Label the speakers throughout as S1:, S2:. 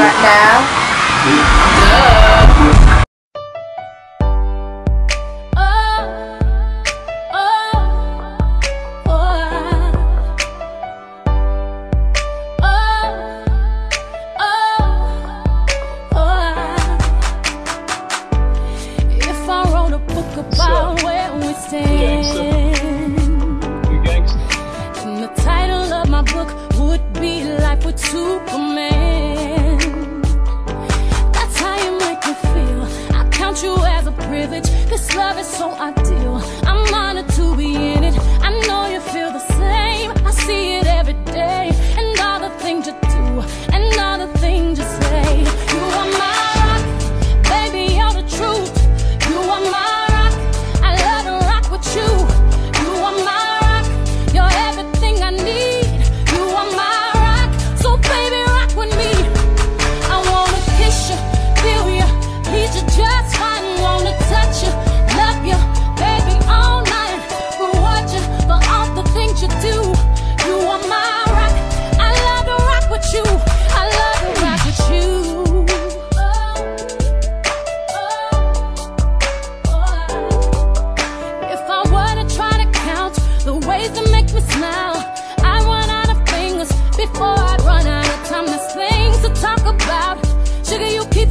S1: right now.
S2: So I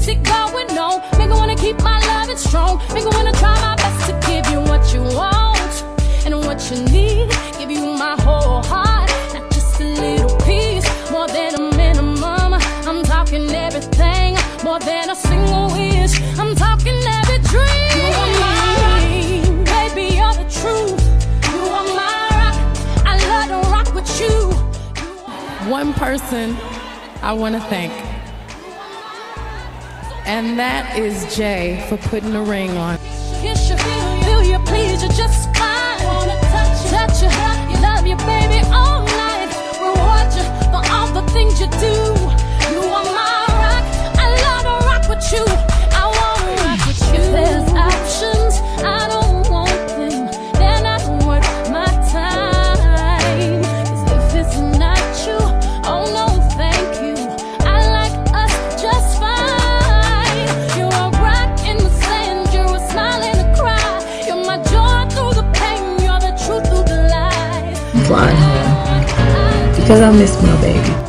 S2: music going on. Make wanna keep my strong. Make wanna try my best to give you what you want and what you need. Give you my whole heart, not just a little piece, more than a minimum. I'm talking everything, more than a single wish. I'm talking every dream. You are my rock, baby, you're the truth. You are my rock, I love to rock with you.
S3: you One person I wanna thank. And that is Jay for putting a ring on.
S1: fly home because I miss my baby.